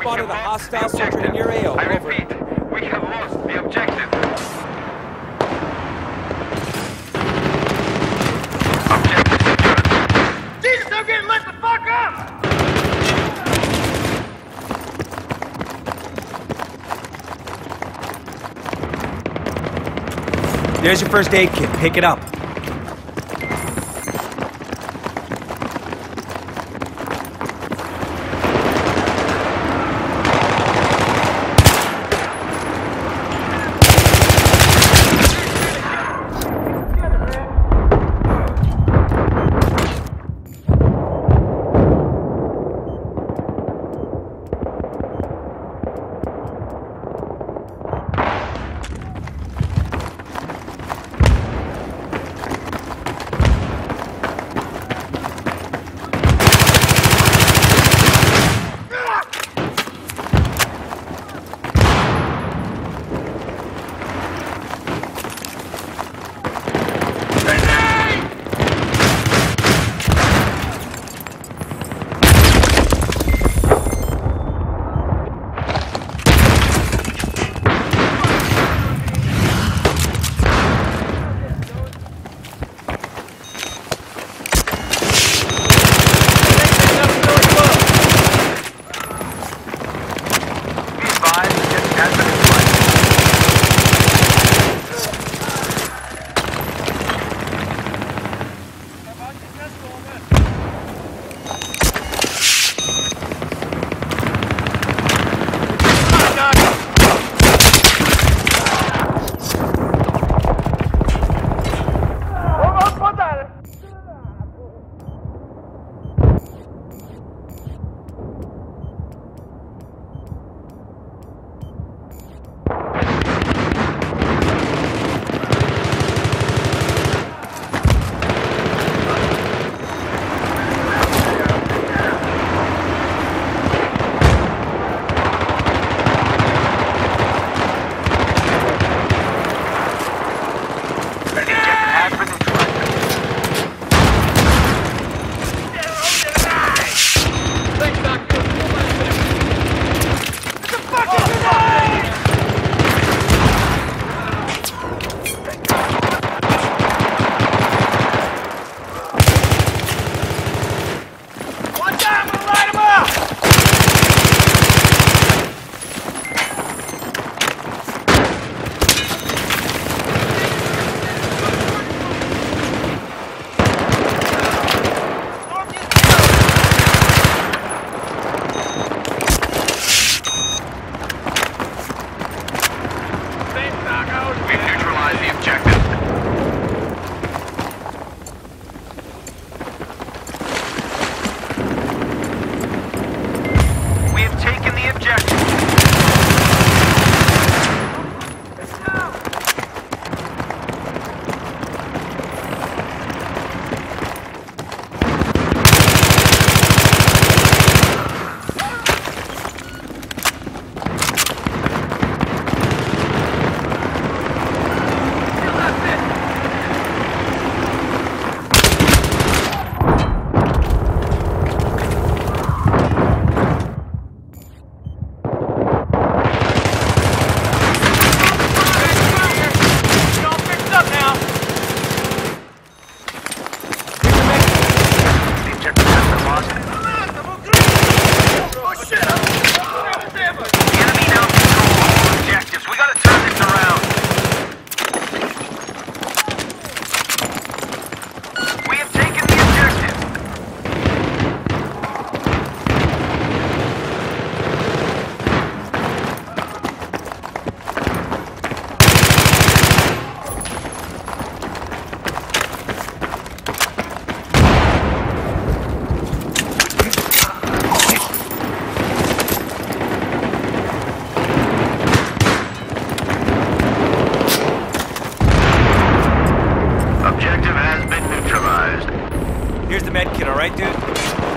spotted a hostile soldier in your AO. I Over. repeat, we have lost the objective. Objective secured. Jesus, I'm getting lit the fuck up! There's your first aid kit. Pick it up. the med kit, alright, dude?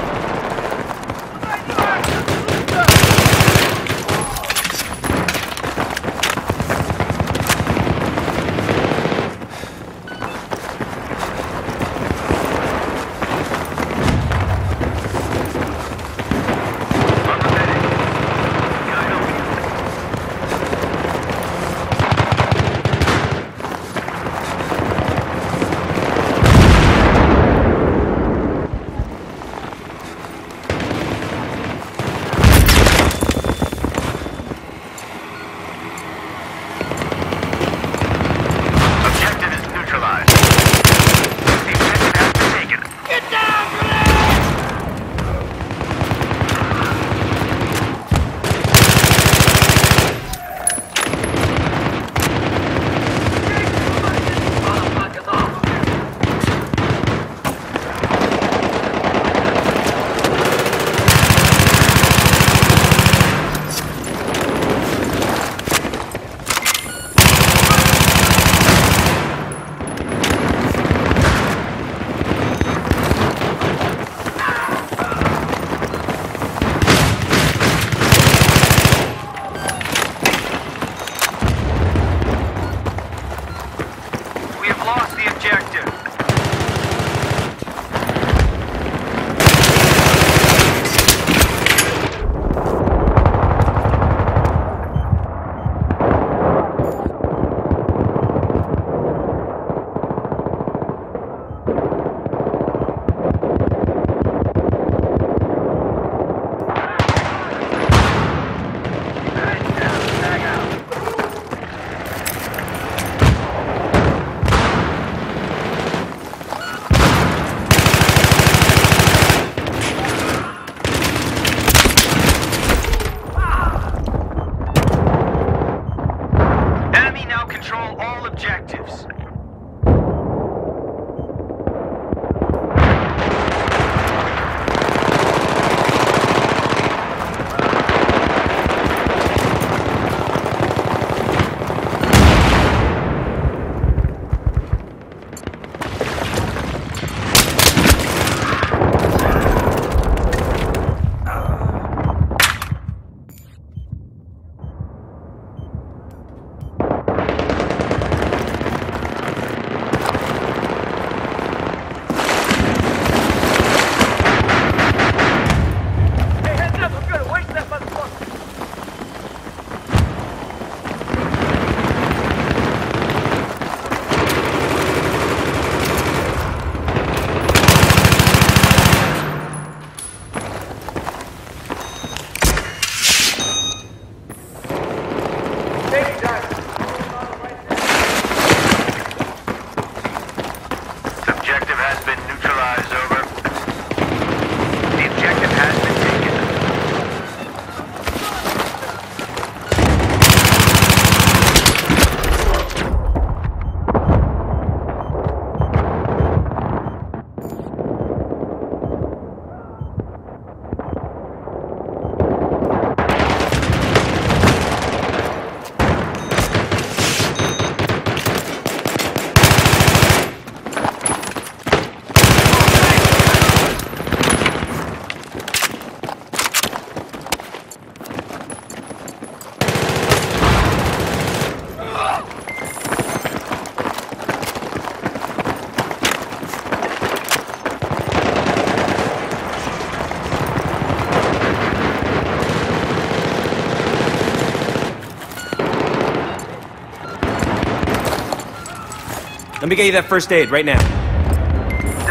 Let me get you that first aid right now.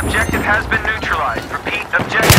Objective has been neutralized. Repeat, objective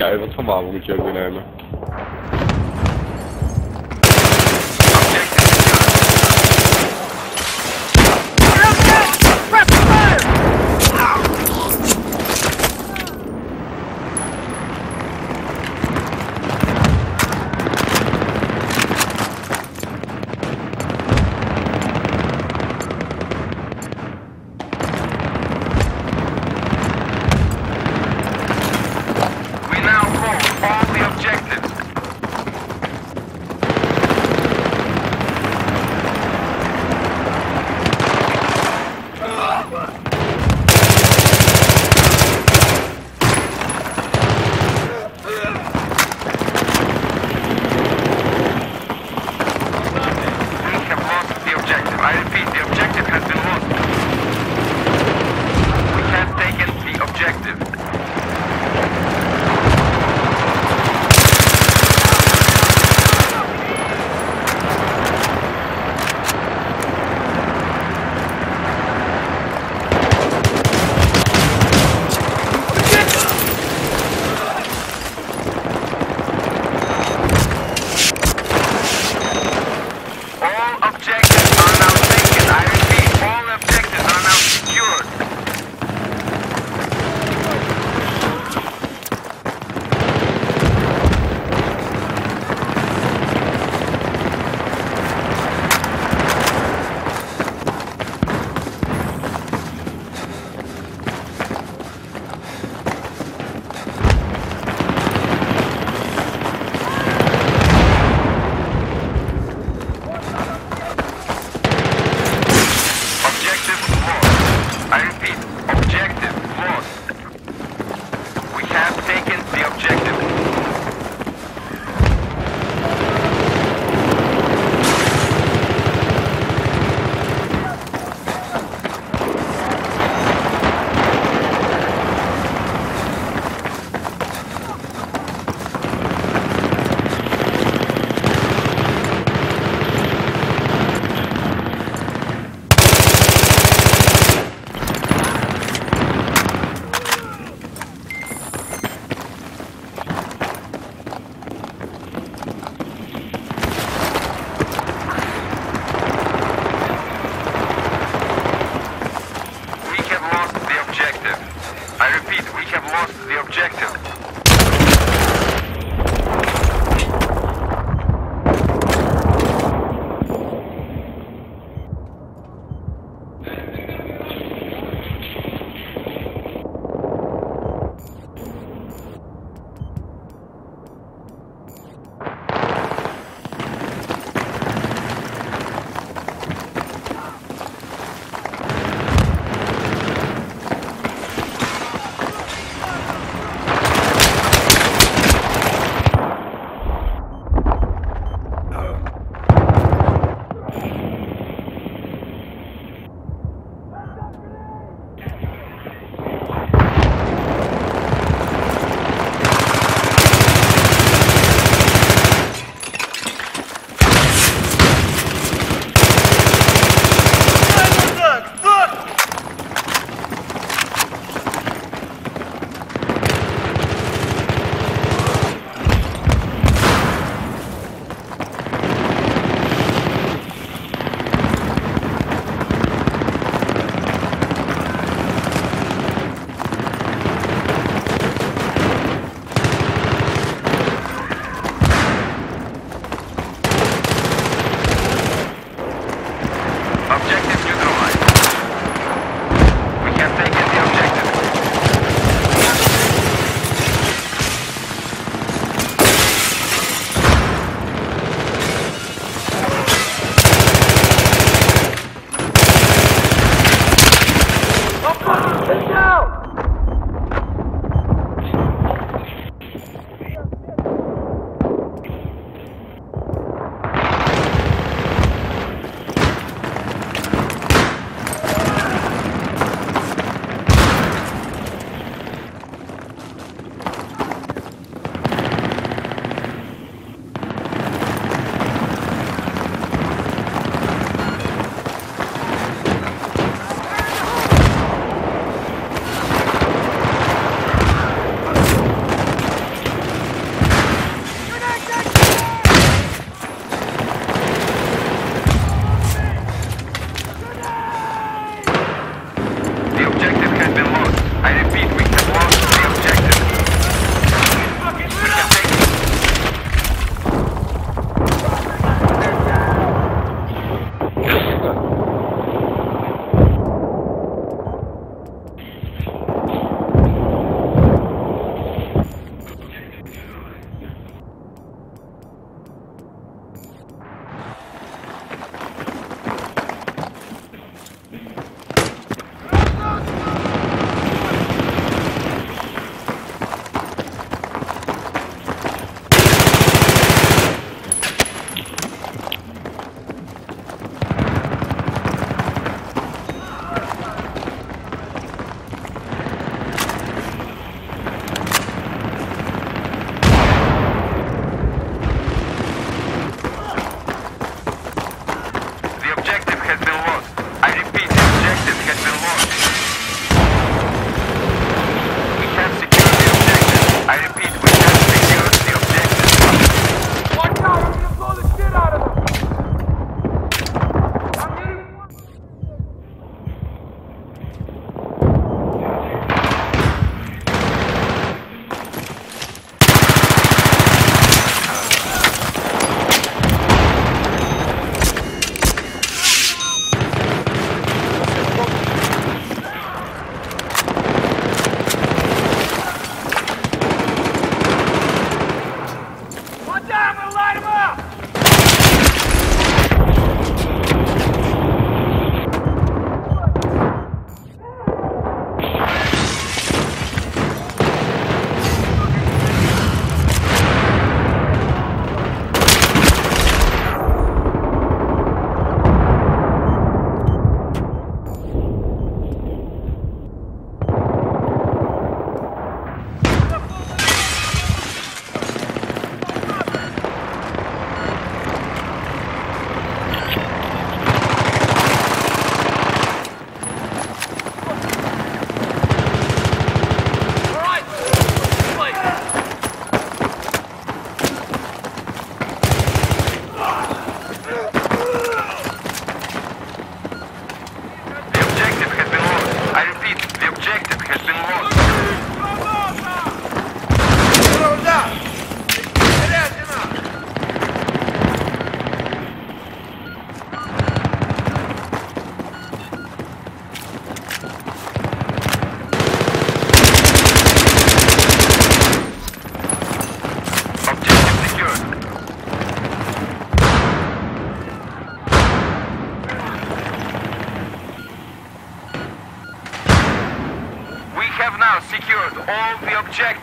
Oké, wat van Wabel moet je ook objective.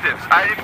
Objectives. I